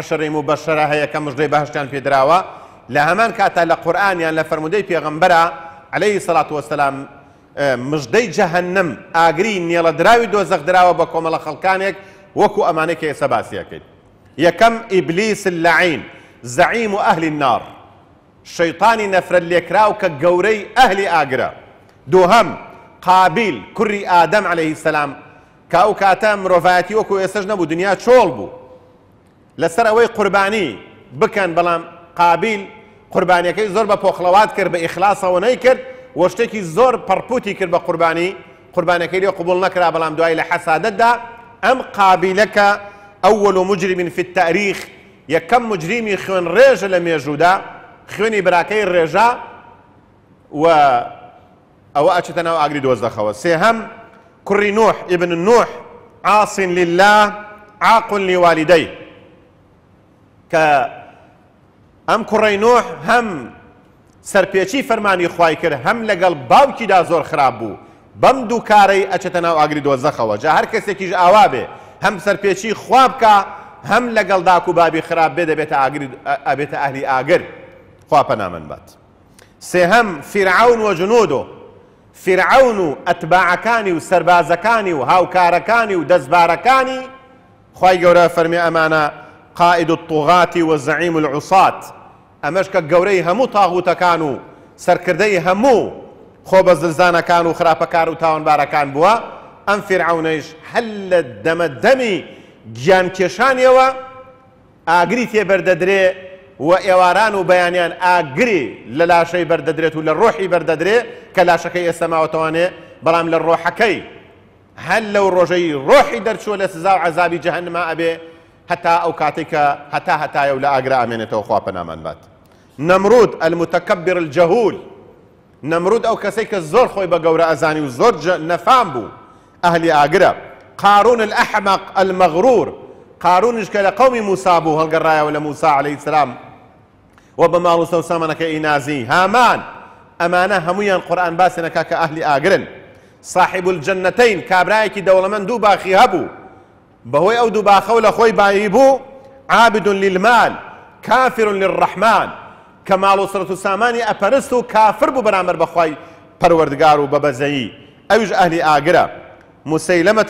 عشرەی مبەشرە هەیە کە مژدەی بەهشتیان پێدراوە لە هەمان کاتە لە قورآانیان لە فرەرمودەی پێغمبەرە عليه سلاات وسلام مژدەی جەهنم ئاگری نێڵە دراوی دۆزەق دراوە بە کۆمەڵە خەڵکانێک وەکو ئەمانێکی ئێستا باسیەکەیت یەکەم ئیبلیس اللعین النار. شەیطانی نەفرەت لێکراو کە گەورەی ئەهلی ئاگرە دووهەم قابیل کوڕی ئادەم عليه السلام. کە ئەو کاتە مرۆڤایەتی وەکو ئێستش نەبوو لەسەر ئەوەی قوربانی بکەن بەڵام قابیل. قوربانیەکەی زۆر بە پۆخڵەوات کرد بە ئیخلاسەوە نەیکرد وە شتێکی زۆر پڕپوتی کرد بە قوربانی قوربانەکەی لێ قوبول نەکرا بەڵام دوای لە حەسادەتدا ئەم قابیلەکە ئەوەل و مجرم في التاريخ یەکەم مجریمی خوێن ڕێژە لە مێژوودا خوێنی براکەی ڕێژە و ئەوە ئەچێتە ناو ئاگری دۆزدەخەوە سێهەم کوڕی نوح ابن النوح عاص لله عاق لوالديه کە ئەم کوڕی نوح هەم سەرپێچی فەرمانی خوای کرد هەم لەگەڵ باوکیدا زۆر خراپ بوو. بەم دوو کارەی ئەچێتە ناو ئاگری دۆزەخەوە. جا هەر کەسێکیش ئاوا بێ هەم سەرپێچی خواب بکە هەم لەگەڵ داک و بابی خراپ بێ دەبێتە ئەبێتە ئەهلی ئاگر. خوا پەنامەن بات. سێهەم فرعون و جنودۆ فرعون و ئەتباعەکانی و سربازەکانی و هاوکارەکانی و دەستبارەکانی خی گەورە فەرمی ئەمانە قائد الطغات وزعيم العصات ئەمەش کە گەورەی هەموو تاغوتەکان و سەرکردەی هەموو خۆ بە زلزانەکان و خراپەکار و تاوانبارەکان بووە ئەم فرعونەیش هەل لە دەمەدەمی گیان کێشانیەوە ئاگری تێبەردەدرێ و ئێواران و بەیانیان ئاگری لە لاشەی بەردەدرێت و لە ڕۆحی بەردەدرێ کە لاشەکەی ئێستەماوەتەوانێ بەڵام لە ڕۆحەکەی هەل لەو ڕۆژەی ڕۆحی دەرچووە لە سزا و عذابی جەهنما ئەبێ هەتا ئەو کاتێککە هەتا هەتایە و لە ئاگرا ئامێنێتەوە خوا پەنامان بات. نەمرود المتەکەبر الجەهول نەمرود ئەو کەسێک کە زۆر خۆی بە گەورە ئەزانی و زۆر نەفام بوو ئەهلی ئاگرە قارون الأحمق المغرور. قارونش کە لە قومی موسا بوو هەڵگەڕایەوە لە موسا عليه السلام؟ و بە ماڵ و سەروەت و سامانەکەی ئەینازی هامان. ئەمانە هەمویان قورئان باسیان ئەکا کە ئەهلی ئاگرن صاحب الجنتين. کابرایەکی دەوڵەمەند دوو باخی هەبوو بەهۆی ئەو دوو باخە و لە خۆی بایی بوو عابد للمال كافر للرحمن. کە ماڵ و سەروەت و سامانی ئەپەرست و کافر بوو بەرامبەر بەخوای پەروەردگار و بەبەزەیی ئەوش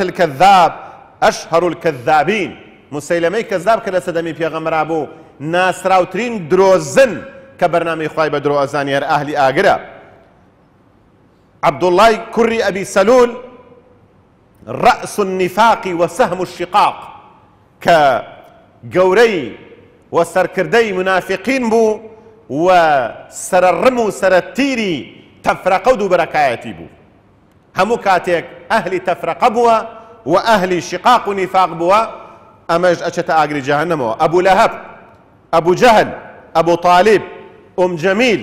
الكذاب ئەشهر الكذابين. مسەیلەمەی کەذاب کە لە سەدەمی پێغەمرا بوو ناسراوترین درۆزن کە بەرنامەی خوای بە درۆ ئەزانی ئاگرە عبدوڵای کوڕی ئەبی سەلول رأس النفاق وسهم الشقاق. کە گەورەی و سەرکردەی منافقین بوو و سەرڕم و سەرەتیری تەفرەقە و دووبەرەکایەتی بوو هەموو کاتێک شقاق و نیفاق بووە ئەمەش ئەچێتە ئاگری جەهەنەمەوە ئەبوو لەهەب ئەبوو جەهل ئەبوو طالب ئوم جەمیل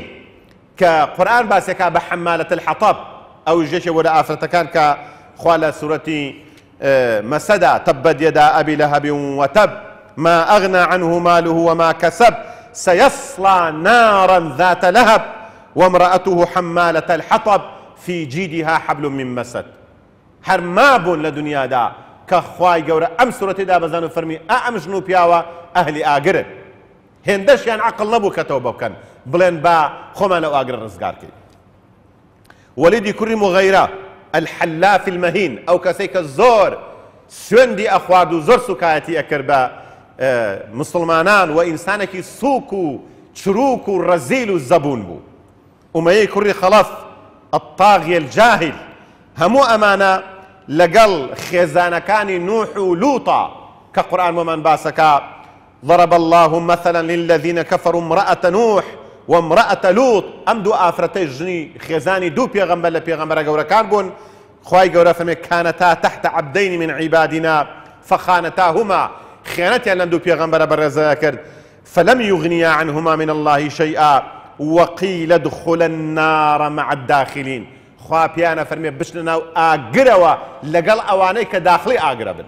کە قورآن باسێکا بە حەمالەت الحەطەب ئەو ژێکێ وەرە خوا لە سوورەتی مەسەدا تبت يدا أبي لهب وتب. ما أغنى عنه ماله وما كسب. سيصلى نارا ذات لهب وامرأته حمالة الحطب. في جيدها حبل من مسد. هەر مابوون لە دنیادا کە خوای گەورە ئەم سوەتیدا بەزان و فەرمی ئەم ژن و پیاوە عقل نەبوو کەتەوە بکەن. بڵێن با خۆمان لەو ئاگر ڕزگارکەین وەلیدی کوڕی مغەیرە. الحلاف المهین ئەو کەسێک کە زۆر سوێندی ئەخوارد و زۆر سوکایەتی ئەکرد بە موسڵمانان و ئینسانێکی سووک و چروک و ڕەزیل و زەبوون بوو ئومەیەی کوڕی خەڵەف الطاغیە الجاهل. هەموو ئەمانە لەگەڵ خێزانەکانی نوح و لوطا کە قورئان بۆمان باس ئەکا ضرب الله مثلا للذين كفروا امرأة نوح. وامرأة لوط ئەم دوو ئافرەتەی ژنی خێزانی دوو پێغەمبەر لە پێغەمبەرە گەورەکان بوون. خی گەورە فەمێ كانتا تحت عبدين من عبادنا فخانتاهما. خيانتیان لەم دوو پێغەمبەرە بەڕێزە کرد. فلم يغنيا عنهما من الله شيئا وقيل ادخل النار مع الداخلين خوا پیانە فەرمێ بچنە ناو ئاگرەوە لەگەڵ ئەوانەی کە داخلی ئاگرە بن.